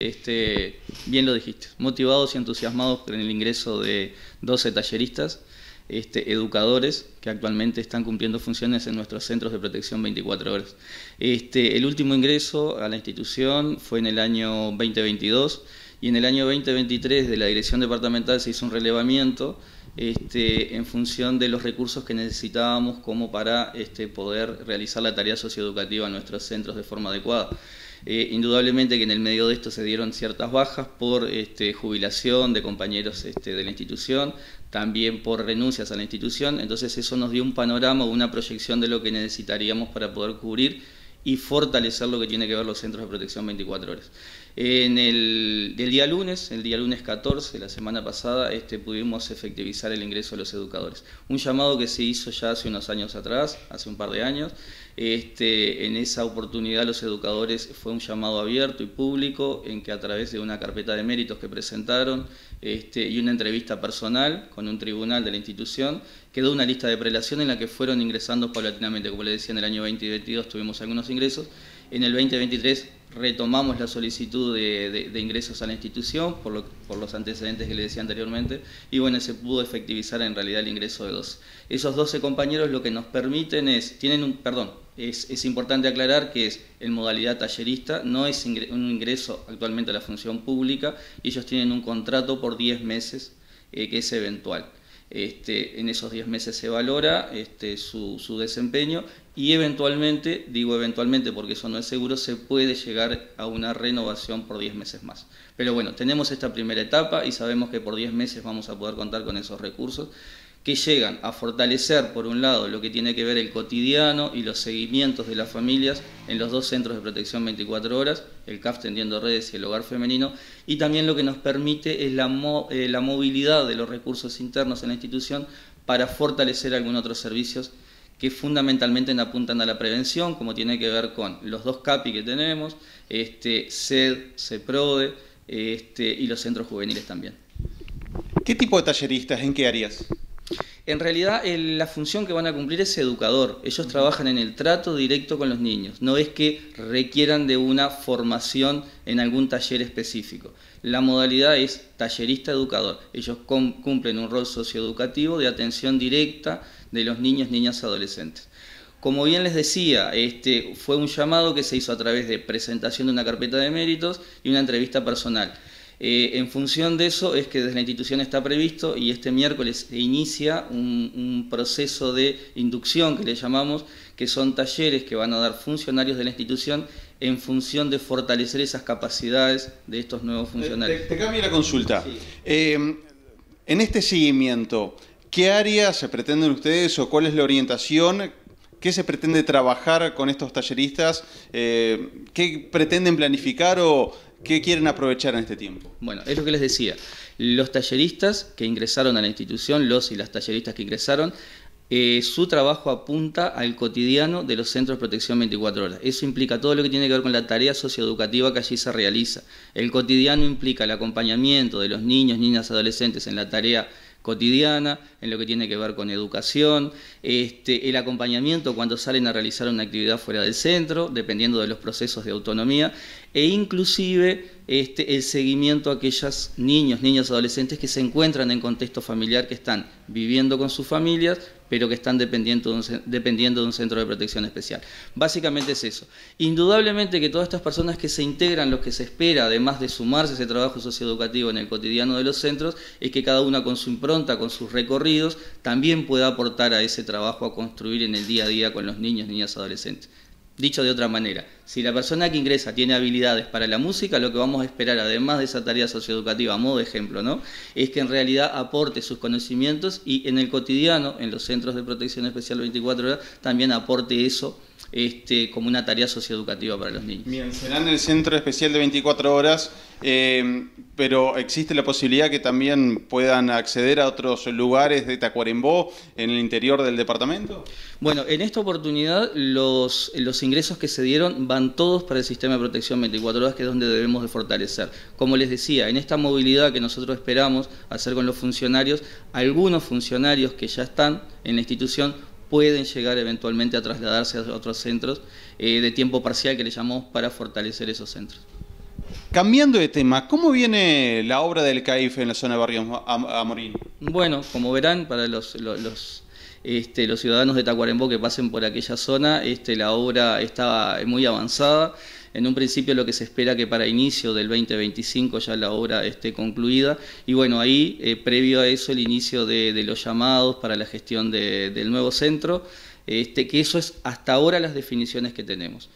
Este, bien lo dijiste, motivados y entusiasmados con el ingreso de 12 talleristas, este, educadores que actualmente están cumpliendo funciones en nuestros centros de protección 24 horas. Este, el último ingreso a la institución fue en el año 2022 y en el año 2023 de la Dirección Departamental se hizo un relevamiento este, en función de los recursos que necesitábamos como para este, poder realizar la tarea socioeducativa en nuestros centros de forma adecuada. Eh, indudablemente que en el medio de esto se dieron ciertas bajas por este, jubilación de compañeros de la institución, también por renuncias a la institución, entonces eso nos dio un panorama o una proyección de lo que necesitaríamos para poder cubrir y fortalecer lo que tiene que ver los centros de protección 24 horas. En el, día lunes, el día lunes 14, la semana pasada, este, pudimos efectivizar el ingreso de los educadores. Un llamado que se hizo ya hace unos años atrás, hace un par de años. Este, en esa oportunidad los educadores fue un llamado abierto y público en que a través de una carpeta de méritos que presentaron este, y una entrevista personal con un tribunal de la institución, quedó una lista de prelación en la que fueron ingresando paulatinamente. Como les decía, en el año 2022 tuvimos algunos ingresos. En el 2023 retomamos la solicitud de, ingresos a la institución por, los antecedentes que le decía anteriormente y bueno, se pudo efectivizar en realidad el ingreso de 12. Esos 12 compañeros lo que nos permiten es, tienen un, perdón, es, importante aclarar que es en modalidad tallerista, no es un ingreso actualmente a la función pública, ellos tienen un contrato por 10 meses eh, que es eventual. Este, en esos 10 meses se valora este, su, desempeño y eventualmente, digo eventualmente porque eso no es seguro, se puede llegar a una renovación por 10 meses más. Pero bueno, tenemos esta primera etapa y sabemos que por 10 meses vamos a poder contar con esos recursos que llegan a fortalecer, por un lado, lo que tiene que ver el cotidiano y los seguimientos de las familias en los dos centros de protección 24 horas, el CAF tendiendo redes y el hogar femenino, y también lo que nos permite es la, eh, movilidad de los recursos internos en la institución para fortalecer algunos otros servicios que fundamentalmente apuntan a la prevención, como tiene que ver con los dos CAPI que tenemos, este, SED, CEPRODE este, y los centros juveniles también. ¿Qué tipo de talleristas? ¿En qué áreas? En realidad la función que van a cumplir es educador. Ellos trabajan en el trato directo con los niños. No es que requieran de una formación en algún taller específico. La modalidad es tallerista educador. Ellos cumplen un rol socioeducativo de atención directa de los niños, niñas, adolescentes. Como bien les decía, este fue un llamado que se hizo a través de presentación de una carpeta de méritos y una entrevista personal. Eh, en función de eso es que desde la institución está previsto y este miércoles se inicia un, proceso de inducción que le llamamos, que son talleres que van a dar funcionarios de la institución en función de fortalecer esas capacidades de estos nuevos funcionarios. Te, cambio la consulta. Eh, en este seguimiento, ¿qué áreas se pretenden ustedes o cuál es la orientación ¿Qué se pretende trabajar con estos talleristas? Eh, ¿Qué pretenden planificar o ¿Qué quieren aprovechar en este tiempo? Bueno, es lo que les decía. Los talleristas que ingresaron a la institución, los y las talleristas que ingresaron, eh, su trabajo apunta al cotidiano de los centros de protección 24 horas. Eso implica todo lo que tiene que ver con la tarea socioeducativa que allí se realiza. El cotidiano implica el acompañamiento de los niños, niñas, adolescentes en la tarea cotidiana, en lo que tiene que ver con educación, este, el acompañamiento cuando salen a realizar una actividad fuera del centro, dependiendo de los procesos de autonomía, e inclusive este, el seguimiento a aquellos niños, niñas, adolescentes que se encuentran en contexto familiar, que están viviendo con sus familias, pero que están dependiendo de, un, dependiendo de un centro de protección especial. Básicamente es eso. Indudablemente que todas estas personas que se integran, lo que se espera, además de sumarse a ese trabajo socioeducativo en el cotidiano de los centros, es que cada una con su impronta, con sus recorridos, también pueda aportar a ese trabajo a construir en el día a día con los niños, niñas, adolescentes. Dicho de otra manera, si la persona que ingresa tiene habilidades para la música, lo que vamos a esperar, además de esa tarea socioeducativa, a modo de ejemplo, ¿no? es que en realidad aporte sus conocimientos y en el cotidiano, en los centros de protección especial 24 horas, también aporte eso este, como una tarea socioeducativa para los niños. Bien, será en el centro especial de 24 horas, eh, pero existe la posibilidad que también puedan acceder a otros lugares de Tacuarembó en el interior del departamento. Bueno, en esta oportunidad los, los ingresos que se dieron van todos para el sistema de protección 24 horas, que es donde debemos de fortalecer. Como les decía, en esta movilidad que nosotros esperamos hacer con los funcionarios, algunos funcionarios que ya están en la institución pueden llegar eventualmente a trasladarse a otros centros eh, de tiempo parcial que le llamamos para fortalecer esos centros. Cambiando de tema, ¿cómo viene la obra del CAIF en la zona de Barrio Amorín? Bueno, como verán, para los, este, los, ciudadanos de Tacuarembó que pasen por aquella zona, este, la obra está muy avanzada. En un principio lo que se espera que para inicio del 2025 ya la obra esté concluida y bueno, ahí eh, previo a eso el inicio de, los llamados para la gestión del nuevo centro, este, que eso es hasta ahora las definiciones que tenemos.